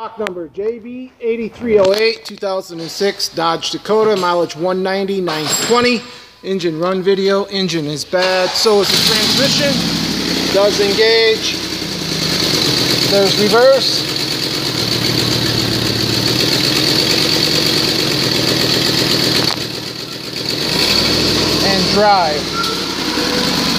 Stock number JB8308 2006 Dodge Dakota, mileage 190, 920. Engine run video, engine is bad, so is the transmission. Does engage. There's reverse. And drive.